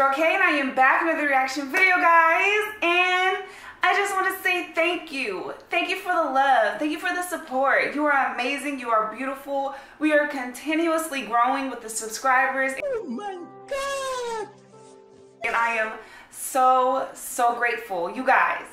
am back with another reaction video, guys. And I just want to say thank you. Thank you for the love. Thank you for the support. You are amazing. You are beautiful. We are continuously growing with the subscribers. Oh my God. And I am so, so grateful. You guys,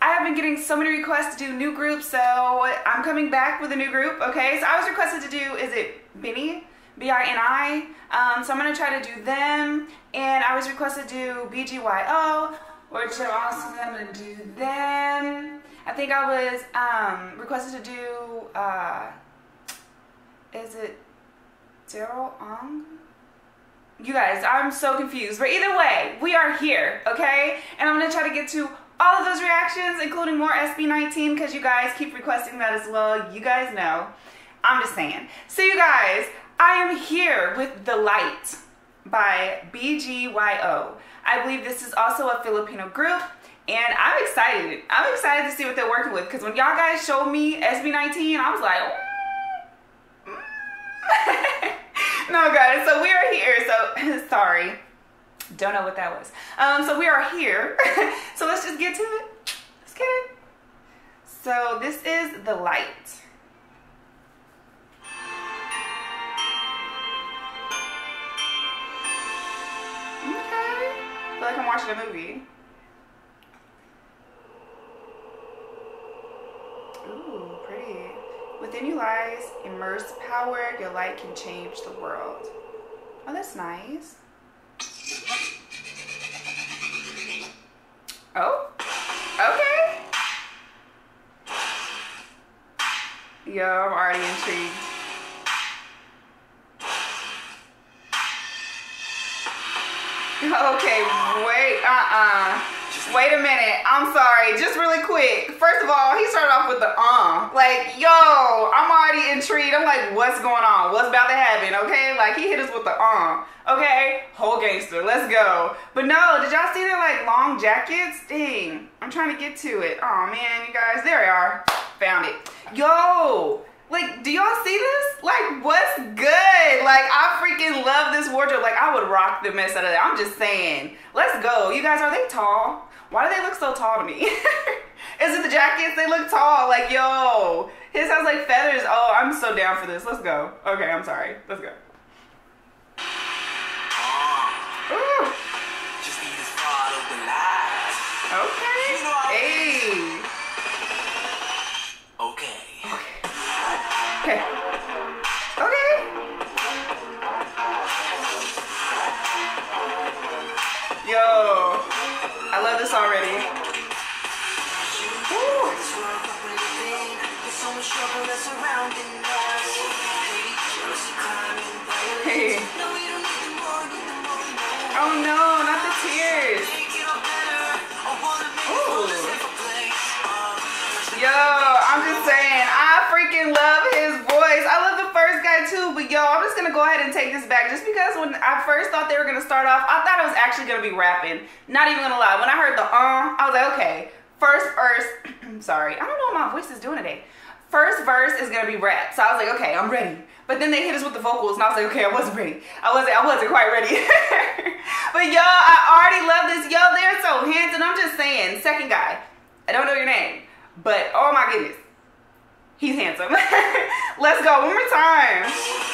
I have been getting so many requests to do new groups, so I'm coming back with a new group, okay? So I was requested to do, is it Bini? B-I-N-I. Um, so I'm gonna try to do them. And I was requested to do BGYO, which I'm also gonna do them. I think I was um, requested to do, uh, is it Daryl Ong? You guys, I'm so confused. But either way, we are here, okay? And I'm gonna try to get to all of those reactions, including more SB19, because you guys keep requesting that as well. You guys know. I'm just saying. So you guys, I am here with The Light by BGYO. I believe this is also a Filipino group and I'm excited. I'm excited to see what they're working with because when y'all guys showed me SB19, I was like, mm. no guys, so we are here. So sorry, don't know what that was. Um, so we are here. so let's just get to it. Let's get it. So this is The Light. Feel like I'm watching a movie. Ooh, pretty. Within you lies immersed power. Your light can change the world. Oh, that's nice. Oh, okay. Yo, I'm already intrigued. Okay, wait, uh-uh. Wait a minute, I'm sorry, just really quick. First of all, he started off with the uh. Like, yo, I'm already intrigued. I'm like, what's going on? What's about to happen, okay? Like, he hit us with the uh. Okay, whole gangster, let's go. But no, did y'all see their like long jackets? Dang, I'm trying to get to it. Oh man, you guys, there we are. Found it. Yo, like, do y'all see this? Like, what's good? Like, I freaking love this wardrobe. Like, I would rock the mess out of that. I'm just saying. Let's go. You guys, are they tall? Why do they look so tall to me? Is it the jackets? They look tall. Like, yo. His has like feathers. Oh, I'm so down for this. Let's go. Okay, I'm sorry. Let's go. Okay. Okay. Yo, I love this already. Hey. Oh no, not the tears. Ooh. Yo, I'm just saying, I freaking love yo, I'm just gonna go ahead and take this back just because when I first thought they were gonna start off, I thought it was actually gonna be rapping. Not even gonna lie. When I heard the uh, I was like, okay, first verse, sorry, I don't know what my voice is doing today. First verse is gonna be rap. So I was like, okay, I'm ready. But then they hit us with the vocals and I was like, okay, I wasn't ready. I wasn't, I wasn't quite ready. but yo, I already love this. Yo, they're so handsome. I'm just saying, second guy, I don't know your name, but oh my goodness. He's handsome. Let's go one more time.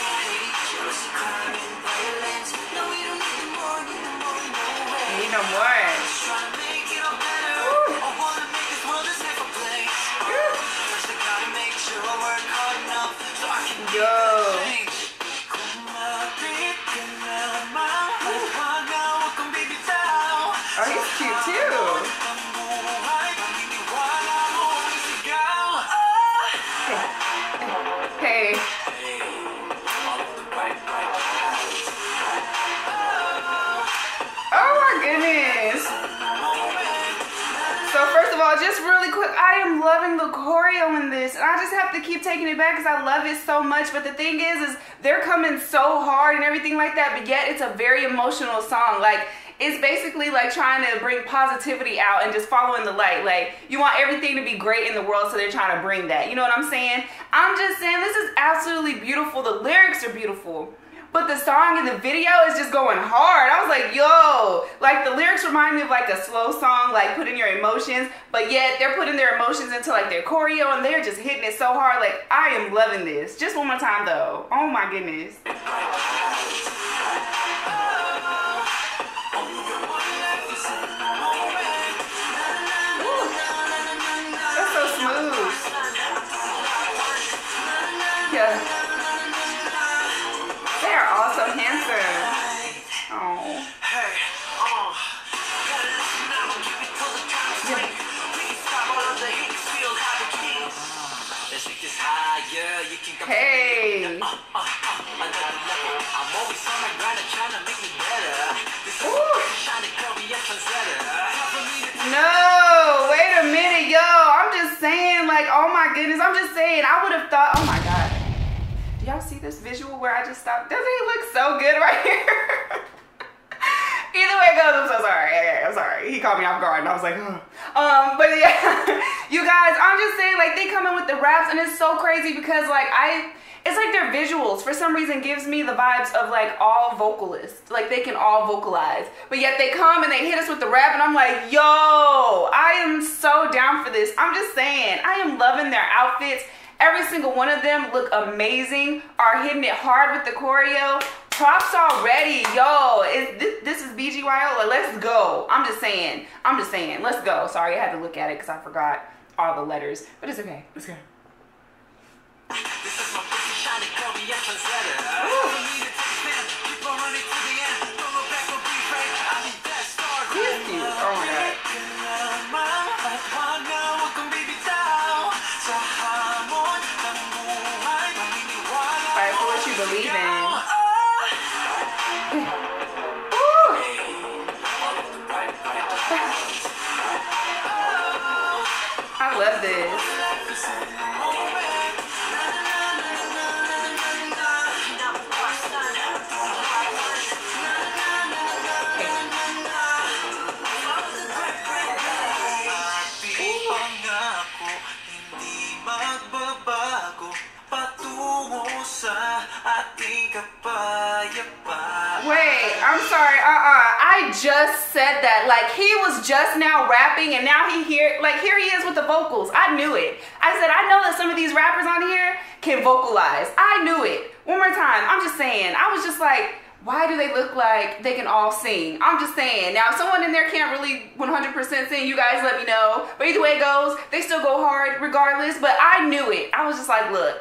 In this. And I just have to keep taking it back because I love it so much. But the thing is, is they're coming so hard and everything like that, but yet it's a very emotional song. Like, it's basically like trying to bring positivity out and just following the light. Like, you want everything to be great in the world, so they're trying to bring that. You know what I'm saying? I'm just saying, this is absolutely beautiful. The lyrics are beautiful. But the song and the video is just going hard. I was like, yo, like the lyrics remind me of like a slow song, like putting your emotions, but yet they're putting their emotions into like their choreo and they're just hitting it so hard. Like, I am loving this. Just one more time though. Oh my goodness. To No, wait a minute, yo. I'm just saying, like, oh my goodness. I'm just saying, I would have thought, oh my God. Do y'all see this visual where I just stopped? Doesn't he look so good right here? Either way it goes, I'm so sorry. I'm sorry. He caught me off guard and I was like. Um, but yeah, you guys, I'm just saying, like, they come in with the raps and it's so crazy because, like, I, it's like their visuals for some reason gives me the vibes of like all vocalists. Like they can all vocalize. But yet they come and they hit us with the rap and I'm like, yo, I am so down for this. I'm just saying, I am loving their outfits. Every single one of them look amazing, are hitting it hard with the choreo. Props already, yo. Is this, this is BGYO? Let's go. I'm just saying. I'm just saying. Let's go. Sorry, I had to look at it because I forgot all the letters, but it's okay. Let's go. This is Like he was just now rapping and now he here like here he is with the vocals. I knew it. I said I know that some of these rappers on here can vocalize. I knew it. One more time. I'm just saying. I was just like why do they look like they can all sing? I'm just saying. Now, if someone in there can't really 100% sing, you guys let me know. But either way it goes, they still go hard regardless. But I knew it. I was just like, look,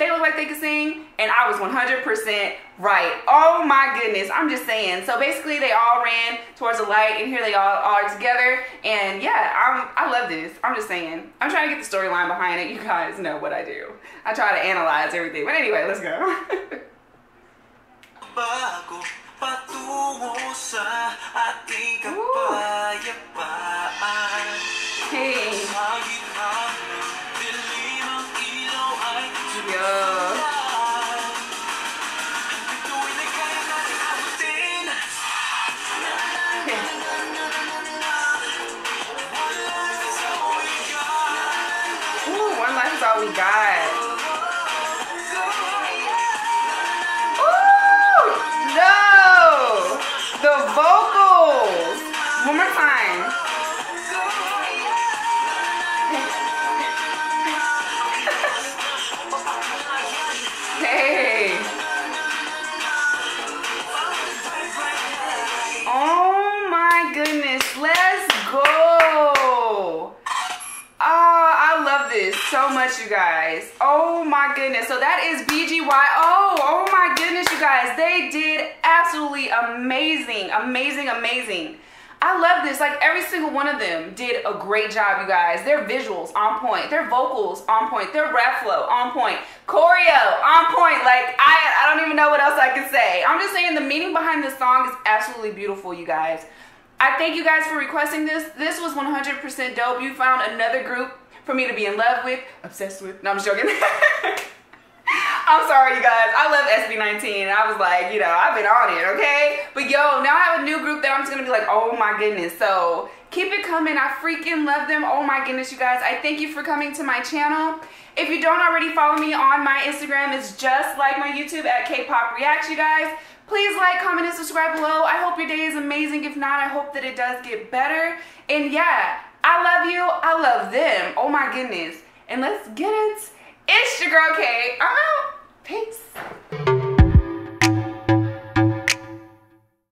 they look like they could sing, and I was 100% right. Oh my goodness, I'm just saying. So basically, they all ran towards the light, and here they all are together. And yeah, I'm, I love this. I'm just saying. I'm trying to get the storyline behind it. You guys know what I do. I try to analyze everything. But anyway, let's go. bago all we got. Much, you guys. Oh my goodness. So that is BGY. Oh, oh my goodness, you guys. They did absolutely amazing, amazing, amazing. I love this. Like every single one of them did a great job, you guys. Their visuals on point, their vocals on point, their rap flow on point, choreo on point. Like I, I don't even know what else I can say. I'm just saying the meaning behind this song is absolutely beautiful, you guys. I thank you guys for requesting this. This was 100% dope. You found another group for me to be in love with, obsessed with. No, I'm just joking. I'm sorry, you guys. I love SB19 and I was like, you know, I've been on it, okay? But yo, now I have a new group that I'm just gonna be like, oh my goodness. So keep it coming. I freaking love them. Oh my goodness, you guys. I thank you for coming to my channel. If you don't already follow me on my Instagram, it's just like my YouTube at Kay-Pop Reacts, you guys. Please like, comment, and subscribe below. I hope your day is amazing. If not, I hope that it does get better. And yeah, I love you. I love them. Oh my goodness. And let's get it. It's your girl Kay. I'm out. Peace.